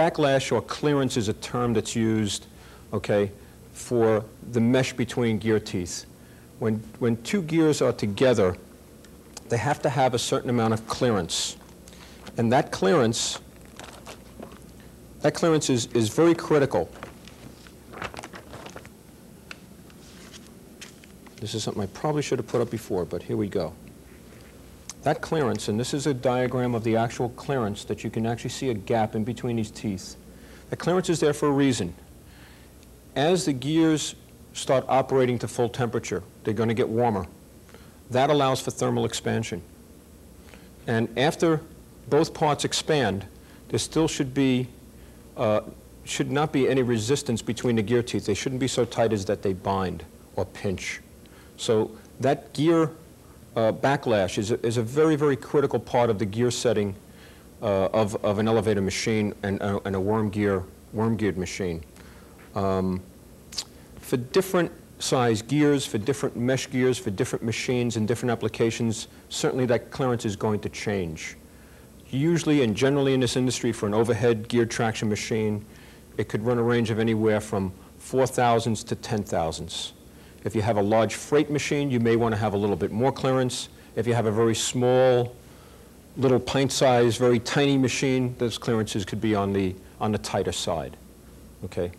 backlash or clearance is a term that's used, okay, for the mesh between gear teeth. When, when two gears are together, they have to have a certain amount of clearance. And that clearance, that clearance is, is very critical. This is something I probably should have put up before, but here we go. That clearance, and this is a diagram of the actual clearance that you can actually see a gap in between these teeth. The clearance is there for a reason. As the gears start operating to full temperature, they're going to get warmer. That allows for thermal expansion. And after both parts expand, there still should be, uh, should not be any resistance between the gear teeth. They shouldn't be so tight as that they bind or pinch. So that gear uh, backlash is a, is a very, very critical part of the gear setting uh, of, of an elevator machine and, uh, and a worm gear, worm geared machine. Um, for different size gears, for different mesh gears, for different machines and different applications, certainly that clearance is going to change. Usually and generally in this industry for an overhead geared traction machine, it could run a range of anywhere from 4 thousandths to 10 thousandths. If you have a large freight machine, you may want to have a little bit more clearance. If you have a very small, little pint-sized, very tiny machine, those clearances could be on the, on the tighter side. Okay?